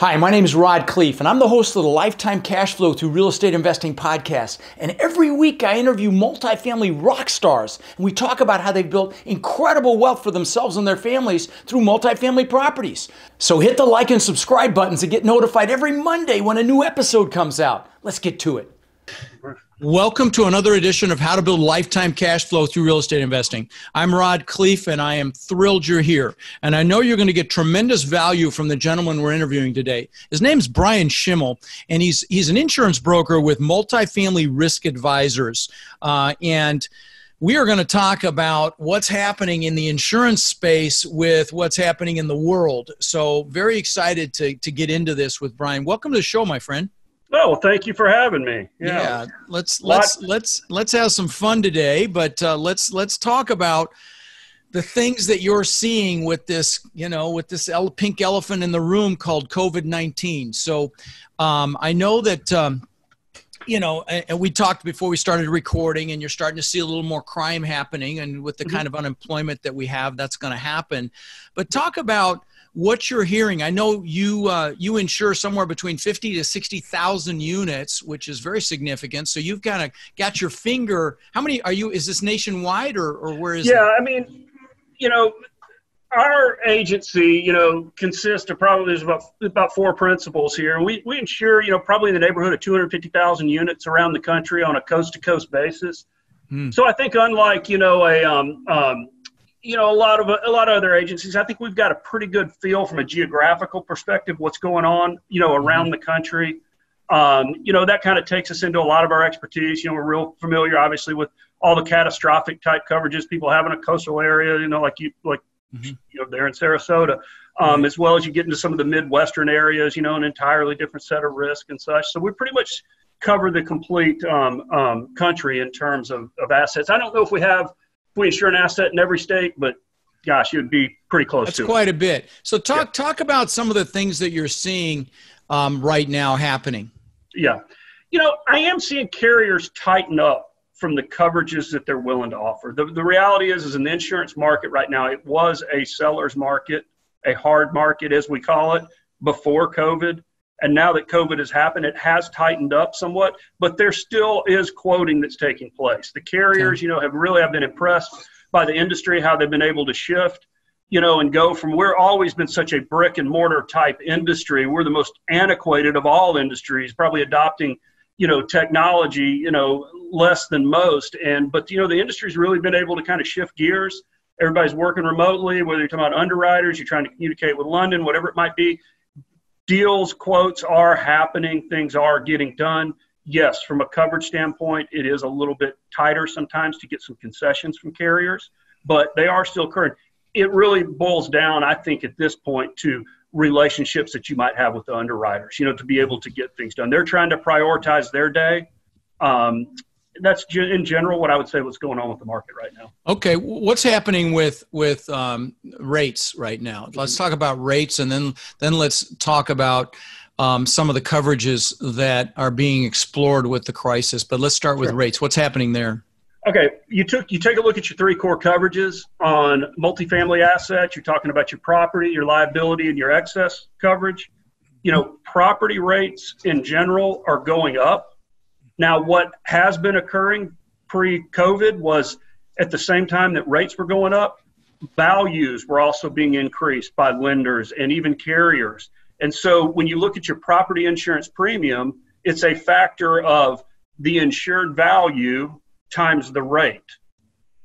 Hi, my name is Rod Khleif, and I'm the host of the Lifetime Cash Flow Through Real Estate Investing podcast. And every week I interview multifamily rock stars, and we talk about how they've built incredible wealth for themselves and their families through multifamily properties. So hit the like and subscribe buttons to get notified every Monday when a new episode comes out. Let's get to it. Welcome to another edition of How to Build Lifetime Cash Flow Through Real Estate Investing. I'm Rod Khleif, and I am thrilled you're here. And I know you're going to get tremendous value from the gentleman we're interviewing today. His name's Bryan Shimeall, and he's he's an insurance broker with Multifamily Risk Advisors. Uh, and we are going to talk about what's happening in the insurance space with what's happening in the world. So, very excited to, to get into this with Bryan. Welcome to the show, my friend. Oh, well, thank you for having me. Yeah, yeah let's let's let's let's have some fun today, but uh, let's let's talk about the things that you're seeing with this, you know, with this pink elephant in the room called COVID nineteen. So, um, I know that. Um, you know, and we talked before we started recording, and you're starting to see a little more crime happening, and with the mm-hmm. kind of unemployment that we have, that's going to happen. But talk about what you're hearing. I know you uh, you insure somewhere between fifty to sixty thousand units, which is very significant. So you've kind of got your finger. How many are you? Is this nationwide or or where is? Yeah, it? I mean, you know, our agency, you know, consists of probably there's about about four principals here, and we we insure, you know, probably in the neighborhood of two hundred fifty thousand units around the country on a coast to coast basis. Hmm. So I think unlike you know a um, um, you know a lot of a lot of other agencies i think we've got a pretty good feel from a geographical perspective what's going on you know around mm-hmm. the country. Um, you know that kind of takes us into a lot of our expertise. You know we're real familiar obviously with all the catastrophic type coverages people have in a coastal area you know like you like mm-hmm. you know there in sarasota. Um, as well as you get into some of the midwestern areas you know an entirely different set of risk and such. So we pretty much cover the complete um, um country in terms of, of assets. I don't know if we have we insure an asset in every state, but gosh, it would be pretty close That's to quite it. a bit. So talk yeah. talk about some of the things that you're seeing um, right now happening. Yeah, you know, I am seeing carriers tighten up from the coverages that they're willing to offer. The, the reality is, is in the insurance market right now, it was a seller's market, a hard market as we call it before COVID. And now that COVID has happened, it has tightened up somewhat, but there still is quoting that's taking place. The carriers, you know, have really have been impressed by the industry, how they've been able to shift, you know, and go from we're always been such a brick and mortar type industry. We're the most antiquated of all industries, probably adopting, you know, technology, you know, less than most. And but you know, the industry's really been able to kind of shift gears. Everybody's working remotely, whether you're talking about underwriters, you're trying to communicate with London, whatever it might be deals, quotes are happening, things are getting done. Yes, from a coverage standpoint, it is a little bit tighter sometimes to get some concessions from carriers, but they are still current. It really boils down, I think, at this point to relationships that you might have with the underwriters, you know, to be able to get things done. They're trying to prioritize their day. Um, that's in general what I would say what's going on with the market right now. Okay, what's happening with with um, rates right now? Let's talk about rates, and then then let's talk about um, some of the coverages that are being explored with the crisis. But let's start with sure. rates. What's happening there? Okay, you took you take a look at your three core coverages on multifamily assets. You're talking about your property, your liability, and your excess coverage. You know, property rates in general are going up now, what has been occurring pre COVID was at the same time that rates were going up, values were also being increased by lenders and even carriers. And so when you look at your property insurance premium, it's a factor of the insured value times the rate.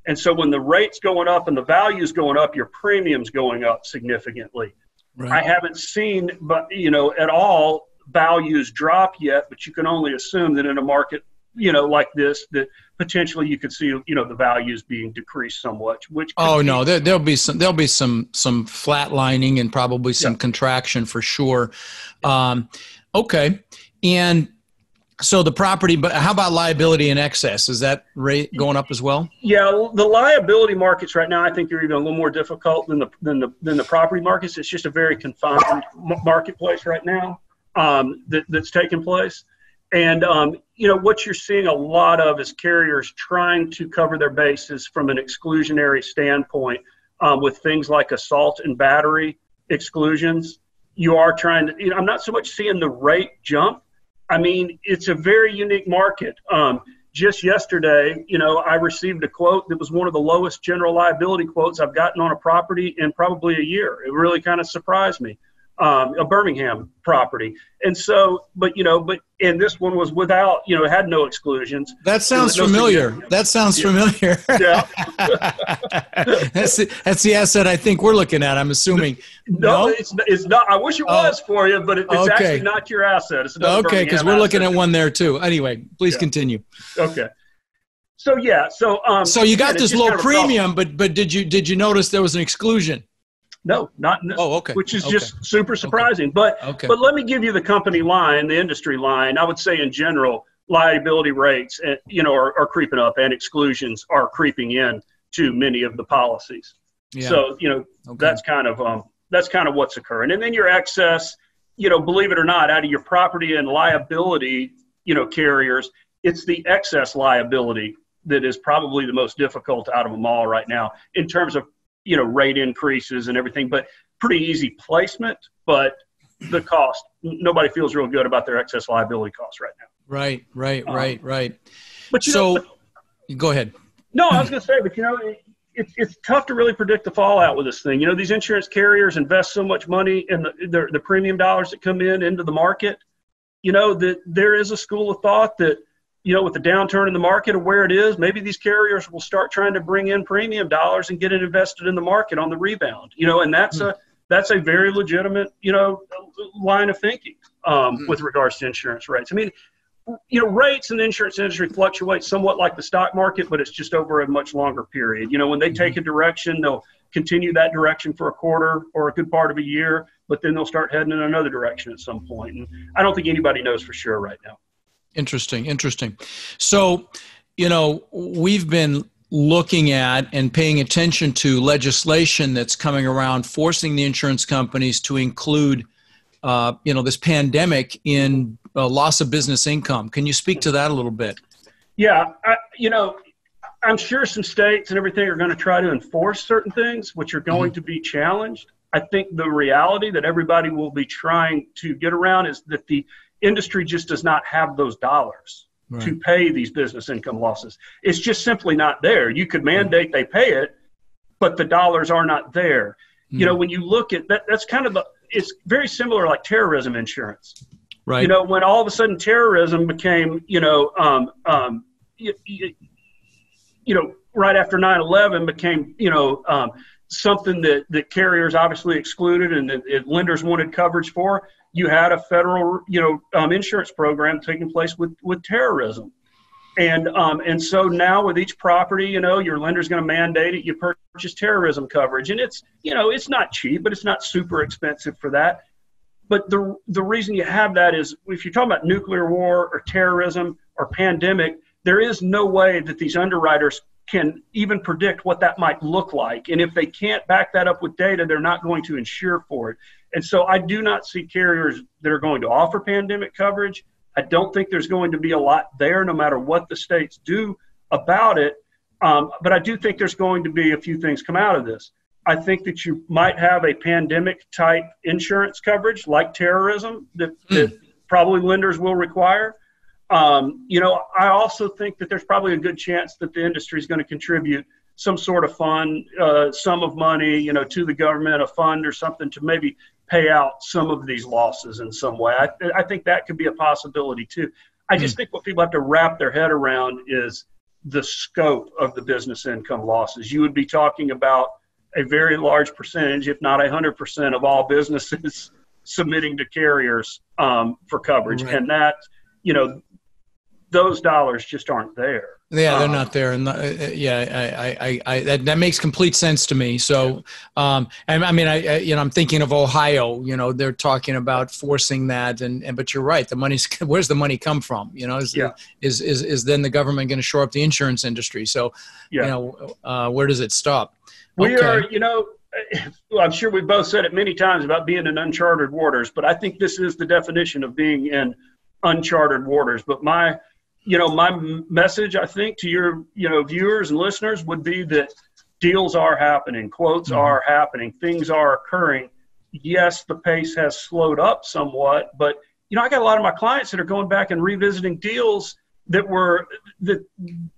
And so when the rate's going up and the value's going up, your premium's going up significantly. Right. I haven't seen, but you know, at all values drop yet, but you can only assume that in a market, you know, like this, that potentially you could see, you know, the values being decreased somewhat. Which oh no, there, will be some there'll be some some flatlining and probably some yeah. contraction for sure. Um, okay, and so the property, but how about liability and excess? Is that rate going up as well? Yeah, the liability markets right now, I think, are even a little more difficult than the than the than the property markets. It's just a very confined marketplace right now um, that, that's taking place. And um, you know what you're seeing a lot of is carriers trying to cover their bases from an exclusionary standpoint um, with things like assault and battery exclusions. you are trying to. You know, I'm not so much seeing the rate jump. I mean, it's a very unique market. Um, just yesterday, you know, I received a quote that was one of the lowest general liability quotes I've gotten on a property in probably a year. It really kind of surprised me um, a Birmingham property. And so, but you know, but and this one was without, you know, it had no exclusions. That sounds no familiar. That sounds yeah. familiar. Yeah. that's the, that's the asset I think we're looking at. I'm assuming. No, no? it's it's not. I wish it oh. was for you, but it's okay. actually not your asset. It's okay because we're looking at one there too. Anyway, please yeah. continue. Okay. So yeah, so um, so you got this low premium, but but did you did you notice there was an exclusion? No, not in oh, okay. which is okay. just super surprising. Okay. But okay. but let me give you the company line, the industry line. I would say in general, liability rates, eh, you know, are, are creeping up, and exclusions are creeping in to many of the policies. Yeah. So you know, that's kind of um, that's kind of what's occurring. And then your excess, you know, believe it or not, out of your property and liability, you know, carriers, it's the excess liability that is probably the most difficult out of them all right now in terms of you know rate increases and everything, but pretty easy placement. But the cost, nobody feels real good about their excess liability costs right now. Right, right, um, right, right. But so, know, but, go ahead. No, I was going to say, but you know, it's it's tough to really predict the fallout with this thing. You know, these insurance carriers invest so much money in the the, the premium dollars that come in into the market. You know that there is a school of thought that you know, with the downturn in the market of where it is, maybe these carriers will start trying to bring in premium dollars and get it invested in the market on the rebound. You know, and that's mm-hmm. a that's a very legitimate, you know, line of thinking um, mm-hmm. with regards to insurance rates. I mean, you know, rates in the insurance industry fluctuate somewhat like the stock market, but it's just over a much longer period. You know, when they take mm-hmm. a direction, they'll continue that direction for a quarter or a good part of a year, but then they'll start heading in another direction at some point. And I don't think anybody knows for sure right now. Interesting, interesting. So, you know, we've been looking at and paying attention to legislation that's coming around forcing the insurance companies to include, uh, you know, this pandemic in uh, loss of business income. Can you speak to that a little bit? Yeah, I, you know, I'm sure some states and everything are going to try to enforce certain things, which are going mm-hmm. to be challenged. I think the reality that everybody will be trying to get around is that the industry just does not have those dollars right. to pay these business income losses. It's just simply not there. You could mandate they pay it, but the dollars are not there. Mm. You know, hmm. when you look at that, that's kind of the, it's very similar like terrorism insurance. Right. You know, when all of a sudden terrorism became, you know, um, um, you, you, you know, right after 9/11 became, you know, um, something that that carriers obviously excluded and that, that lenders wanted coverage for you had a federal, you know, um, insurance program taking place with with terrorism, and um, and so now with each property, you know, your lender's going to mandate it. You purchase terrorism coverage, and it's you know it's not cheap, but it's not super expensive for that. But the the reason you have that is if you're talking about nuclear war or terrorism or pandemic, there is no way that these underwriters can even predict what that might look like. And if they can't back that up with data, they're not going to insure for it. And so I do not see carriers that are going to offer pandemic coverage. I don't think there's going to be a lot there, no matter what the states do about it. Um, but I do think there's going to be a few things come out of this. I think that you might have a pandemic type insurance coverage like terrorism that, that probably lenders will require. Um, you know, I also think that there's probably a good chance that the industry is going to contribute some sort of fund, uh, sum of money, you know, to the government, a fund or something to maybe pay out some of these losses in some way. I, I think that could be a possibility too. I just mm. think what people have to wrap their head around is the scope of the business income losses. You would be talking about a very large percentage, if not 100% of all businesses submitting to carriers um, for coverage. Right. And that, you know, those dollars just aren't there. Yeah, they're um, not there, and uh, uh yeah, I, I, I, that, that makes complete sense to me. So, um, and I mean, I, I, you know, I'm thinking of Ohio. You know, they're talking about forcing that, and, and but you're right. The money's where's the money come from? You know, is yeah. is, is is then the government going to shore up the insurance industry? So, yeah. you know, uh, where does it stop? We okay. are, you know, well, I'm sure we've both said it many times about being in uncharted waters, but I think this is the definition of being in uncharted waters. But my you know, my message, I think, to your, you know, viewers and listeners would be that deals are happening, quotes mm-hmm. are happening, things are occurring. yes, the pace has slowed up somewhat, but you know, I got a lot of my clients that are going back and revisiting deals that were that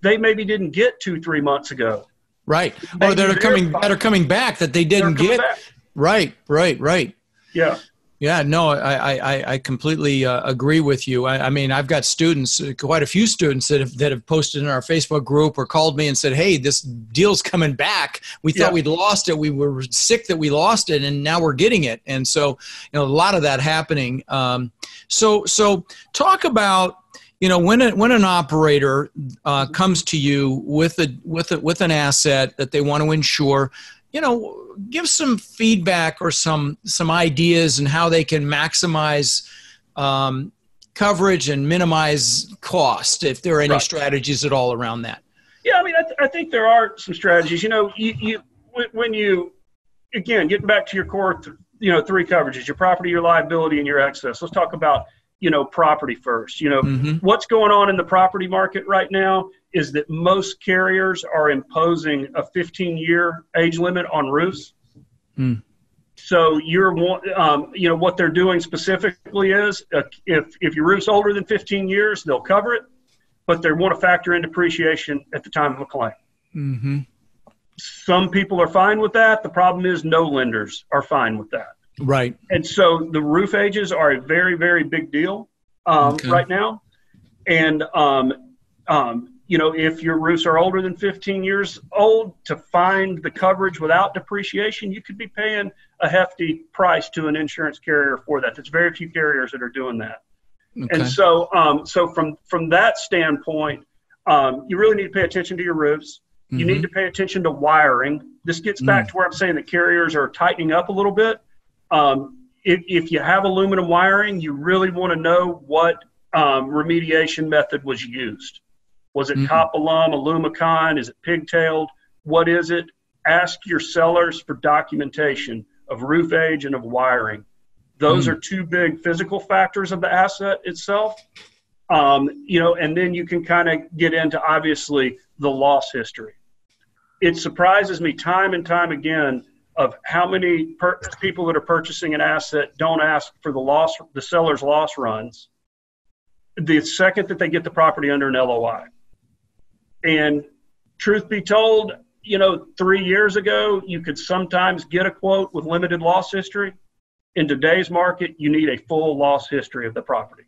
they maybe didn't get two, three months ago. Right. Maybe or that are coming that are coming back that they didn't get. Back. Right, right, right. Yeah. Yeah, no, I I, I completely uh, agree with you. I, I, mean, I've got students, uh, quite a few students that have that have posted in our Facebook group or called me and said, "Hey, this deal's coming back. We thought yeah. we'd lost it. We were sick that we lost it, and now we're getting it." And so, you know, a lot of that happening. Um, so, so talk about you know when a, when an operator uh, comes to you with a with a, with an asset that they want to insure you know give some feedback or some some ideas and how they can maximize um, coverage and minimize cost if there are any right. strategies at all around that. Yeah i mean I, th- I, think there are some strategies. You know you, you when you again getting back to your core th- you know three coverages your property your liability and your excess. Let's talk about you know property first. You know mm-hmm. what's going on in the property market right now is that most carriers are imposing a 15 year age limit on roofs. Mm. So you're, um, you know, what they're doing specifically is uh, if if your roof's older than 15 years, they'll cover it, but they want to factor in depreciation at the time of a claim. Mm-hmm. Some people are fine with that. The problem is no lenders are fine with that. Right. And so the roof ages are a very very big deal um, okay. right now, and um, um, you know, if your roofs are older than 15 years old, to find the coverage without depreciation, you could be paying a hefty price to an insurance carrier for that. There's very few carriers that are doing that. Okay. And so, um, so from from that standpoint, um, you really need to pay attention to your roofs. You mm-hmm. need to pay attention to wiring. This gets back mm. to where I'm saying the carriers are tightening up a little bit. Um, if, if you have aluminum wiring, you really want to know what um, remediation method was used. Was it mm-hmm. Copalum, AlumiConn? Is it pigtailed? What is it? Ask your sellers for documentation of roof age and of wiring. Those mm. are two big physical factors of the asset itself. Um, you know, and then you can kind of get into obviously the loss history. It surprises me time and time again of how many per- people that are purchasing an asset don't ask for the loss, the seller's loss runs, the second that they get the property under an LOI. And truth be told, you know, three years ago, you could sometimes get a quote with limited loss history. In today's market, you need a full loss history of the property.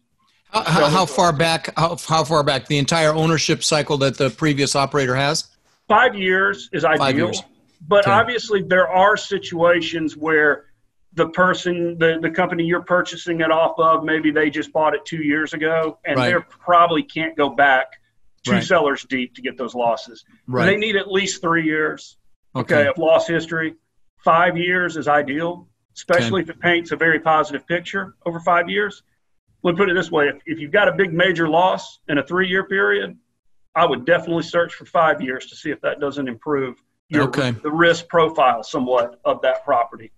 How, how, how far back? How, how, far back? The entire ownership cycle that the previous operator has. Five years is ideal, Five years. but okay. obviously there are situations where the person, the, the company you're purchasing it off of, maybe they just bought it two years ago, and right. they probably can't go back two right. sellers deep to get those losses. Right. They need at least three years. Okay. okay. Of loss history. Five years is ideal, especially okay. if it paints a very positive picture over five years. Let me put it this way: if, if you've got a big major loss in a three-year period, I would definitely search for five years to see if that doesn't improve your, okay. the risk profile somewhat of that property.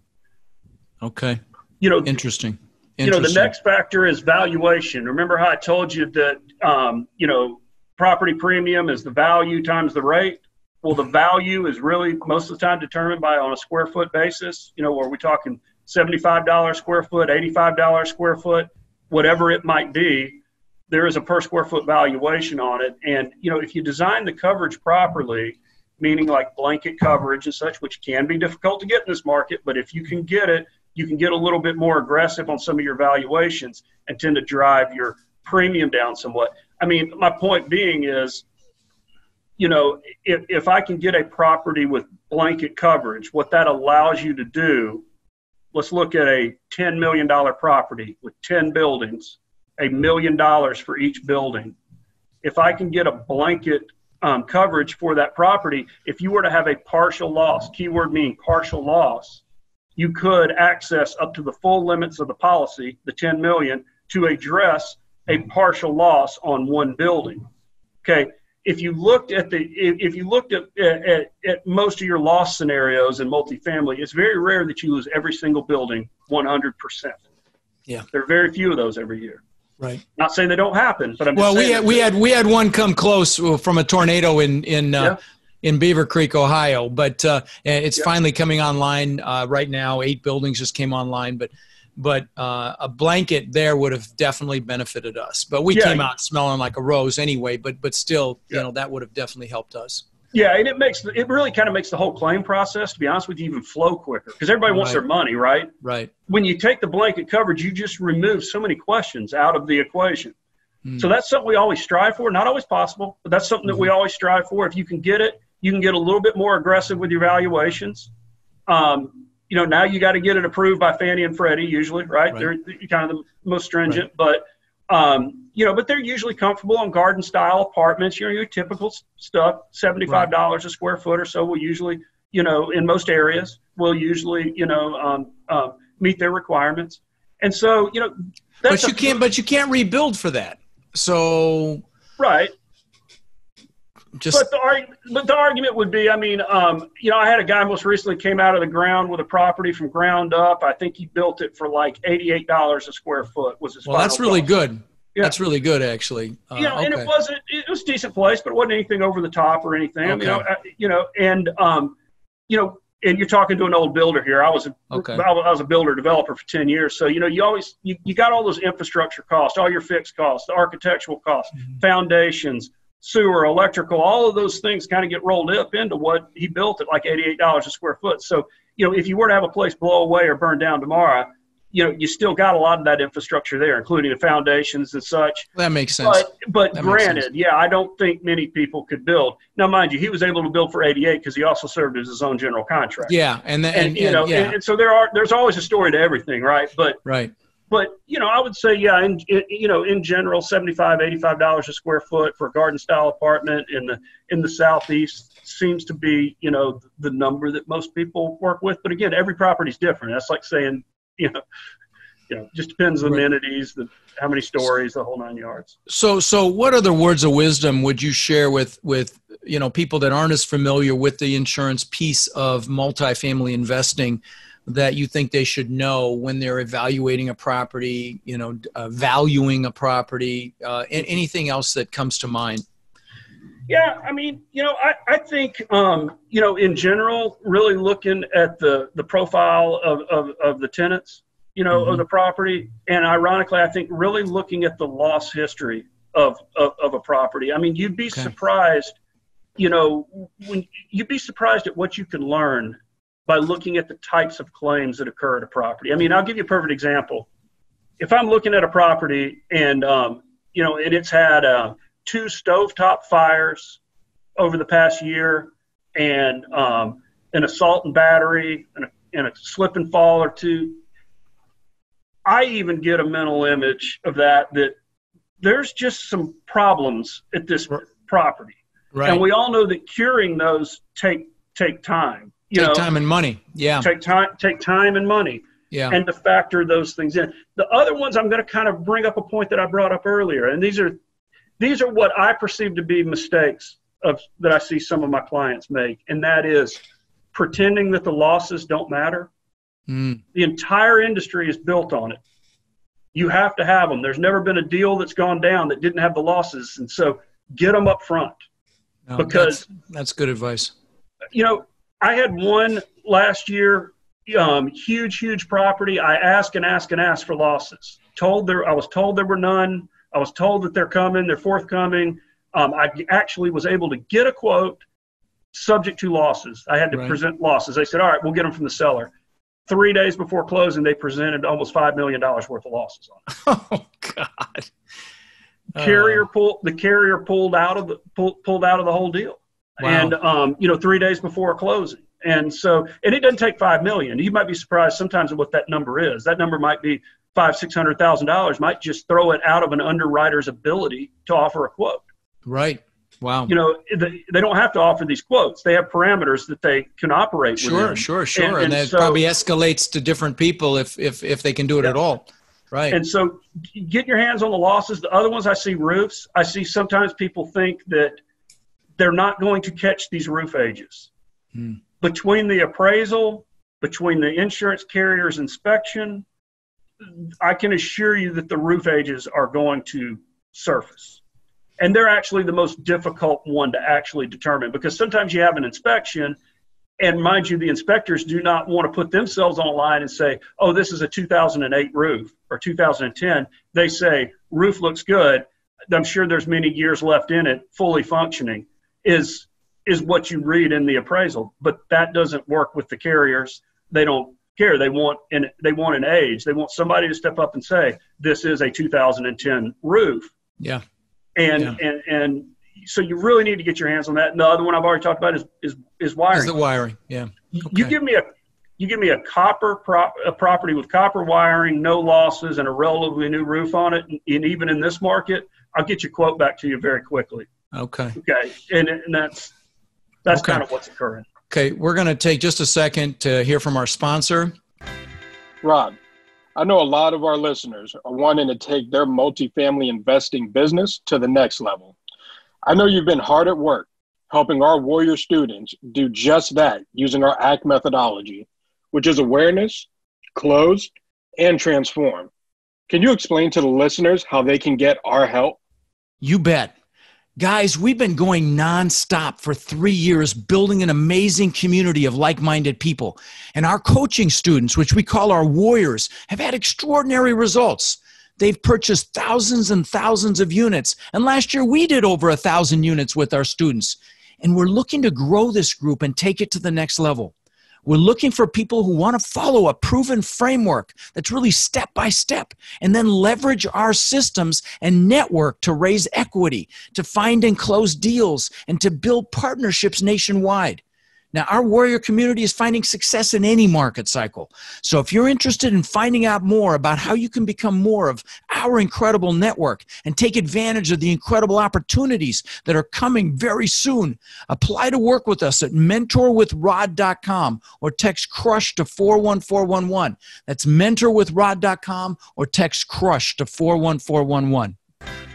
Okay. You know, interesting. You know, the next factor is valuation. Remember how I told you that, um, you know, property premium is the value times the rate. Well, the value is really most of the time determined by on a square foot basis. You know, are we talking $75 square foot, $85 square foot, whatever it might be, there is a per square foot valuation on it. And, you know, if you design the coverage properly, meaning like blanket coverage and such, which can be difficult to get in this market, but if you can get it, you can get a little bit more aggressive on some of your valuations and tend to drive your premium down somewhat. I mean, my point being is, you know, if, if I can get a property with blanket coverage, what that allows you to do, let's look at a $10 million property with 10 buildings, a million dollars for each building. If I can get a blanket um, coverage for that property, if you were to have a partial loss, keyword meaning partial loss, you could access up to the full limits of the policy, the 10 million, to address a partial loss on one building. Okay, if you looked at the if you looked at, at, at most of your loss scenarios in multifamily, it's very rare that you lose every single building 100%. Yeah, there are very few of those every year. Right. Not saying they don't happen, but I'm well. we had, we had we had one come close from a tornado in in uh, yeah. in Beavercreek, Ohio. But uh, it's finally coming online uh, right now. Eight buildings just came online, but but uh, a blanket there would have definitely benefited us. But we yeah. came out smelling like a rose anyway. But but still, yeah. you know, that would have definitely helped us. Yeah, and it makes it really kind of makes the whole claim process, to be honest with you, even flow quicker because everybody wants their money, right? Right. When you take the blanket coverage, you just remove so many questions out of the equation. Mm. So that's something we always strive for. Not always possible, but that's something mm-hmm. that we mm-hmm. always strive for. If you can get it, you can get a little bit more aggressive with your valuations. Um, you know, now you got to get it approved by Fannie and Freddie, usually, right? right. They're kind of the most stringent, right. but um, you know, but they're usually comfortable on garden style apartments. You know, your typical stuff, seventy-five dollars right. a square foot or so will usually, you know, in most areas will usually, you know, um, uh, meet their requirements. And so, you know, but you can't, but you can't rebuild for that. So right. Just but the but the argument would be, I mean, um, you know, I had a guy most recently came out of the ground with a property from ground up. I think he built it for like eighty eight dollars a square foot. Was his well, that's really cost. good. Yeah. That's really good, actually. Uh, you know, okay. and it wasn't it was a decent place, but it wasn't anything over the top or anything. Okay. You know, you know, and um, you know, and you're talking to an old builder here. I was a, okay. I was a builder developer for 10 years. So, you know, you always, you, you got all those infrastructure costs, all your fixed costs, the architectural costs, mm-hmm. foundations, sewer, electrical, all of those things kind of get rolled up into what he built at like $88 a square foot. So, you know, if you were to have a place blow away or burn down tomorrow, you know, you still got a lot of that infrastructure there, including the foundations and such. That makes sense. But, but granted, yeah, I don't think many people could build. Now, mind you, he was able to build for 88 because he also served as his own general contractor. Yeah, and the, and, and, you know, yeah. and, and, so there are there's always a story to everything, right? But right. But you know, I would say, yeah, in, in you know, in general, 75 85 dollars a square foot for a garden style apartment in the in the southeast seems to be you know the number that most people work with. But again, every property is different. That's like saying you know you know, just depends on the amenities, the how many stories, the whole nine yards. So, so what other words of wisdom would you share with with you know people that aren't as familiar with the insurance piece of multifamily investing? That you think they should know when they're evaluating a property, you know, uh, valuing a property, uh, anything else that comes to mind? Yeah, I mean, you know, I, I think, um, you know, in general, really looking at the, the profile of, of, of the tenants, you know, mm-hmm. of the property. And ironically, I think really looking at the loss history of, of, of a property. I mean, you'd be okay. surprised, you know, when you'd be surprised at what you can learn by looking at the types of claims that occur at a property. I mean, I'll give you a perfect example. If I'm looking at a property and, um, you know, and it's had uh, two stovetop fires over the past year and um, an assault and battery and a, and a slip and fall or two, I even get a mental image of that that there's just some problems at this property. Right. And we all know that curing those take take time. You take know, time and money. Yeah. Take time take time and money. Yeah. And to factor those things in. The other ones I'm going to kind of bring up a point that I brought up earlier, and these are these are what I perceive to be mistakes of that I see some of my clients make, and that is pretending that the losses don't matter Mm. The entire industry is built on it. You have to have them. There's never been a deal that's gone down that didn't have the losses, and so get them up front. No, because that's, that's, good advice. You know, I had one last year, um, huge, huge property. I asked and asked and asked for losses. Told there, I was told there were none. I was told that they're coming. They're forthcoming. Um, I actually was able to get a quote subject to losses. I had to right. present losses. They said, "All right, we'll get them from the seller." three days before closing, they presented almost five million dollars worth of losses on it. Oh God! Carrier uh, pulled the carrier pulled out of the pull, pulled out of the whole deal, wow. and um, you know three days before closing. And so, and it doesn't take five million. You might be surprised sometimes at what that number is. That number might be five, six hundred thousand dollars. Might just throw it out of an underwriter's ability to offer a quote. Right. Wow. You know, they don't have to offer these quotes. They have parameters that they can operate sure, within. Sure, sure, and, and, and that so, probably escalates to different people if if if they can do it yeah. at all. Right. And so get your hands on the losses. The other ones I see roofs. I see sometimes people think that they're not going to catch these roof ages. Hmm. Between the appraisal, between the insurance carrier's inspection, I can assure you that the roof ages are going to surface and they're actually the most difficult one to actually determine because sometimes you have an inspection and mind you the inspectors do not want to put themselves on a line and say oh this is a 2008 roof or 2010 they say roof looks good i'm sure there's many years left in it fully functioning is is what you read in the appraisal but that doesn't work with the carriers they don't care they want an they want an age they want somebody to step up and say this is a 2010 roof yeah and yeah. and and so you really need to get your hands on that. And the other one I've already talked about is is, is wiring. Is the wiring? Yeah. Okay. You give me a you give me a copper prop, a property with copper wiring, no losses, and a relatively new roof on it, and, and even in this market, I'll get your quote back to you very quickly. Okay. Okay, and, and that's that's okay. kind of what's occurring. Okay, we're going to take just a second to hear from our sponsor. Rod, I know a lot of our listeners are wanting to take their multifamily investing business to the next level. I know you've been hard at work helping our Warrior students do just that using our ACT methodology, which is awareness, close, and transform. Can you explain to the listeners how they can get our help? You bet. Guys, we've been going nonstop for three years, building an amazing community of like minded people. And our coaching students, which we call our warriors, have had extraordinary results. They've purchased thousands and thousands of units. And last year, we did over a thousand units with our students. And we're looking to grow this group and take it to the next level. We're looking for people who want to follow a proven framework that's really step by step and then leverage our systems and network to raise equity, to find and close deals, and to build partnerships nationwide. Now, our warrior community is finding success in any market cycle. So, if you're interested in finding out more about how you can become more of our incredible network and take advantage of the incredible opportunities that are coming very soon, apply to work with us at mentorwithrod.com or text crush to 41411. That's mentorwithrod.com or text crush to 41411.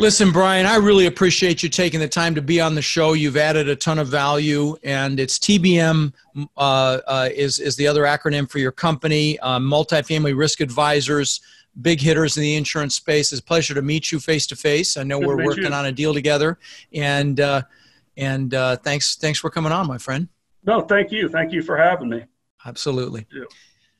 Listen, Bryan, I really appreciate you taking the time to be on the show. You've added a ton of value, and it's TBM uh, uh, is is the other acronym for your company, uh, Multifamily Risk Advisors, big hitters in the insurance space. It's a pleasure to meet you face to face. I know Good we're working you. on a deal together, and uh, and uh, thanks thanks for coming on, my friend. No, thank you, thank you for having me. Absolutely.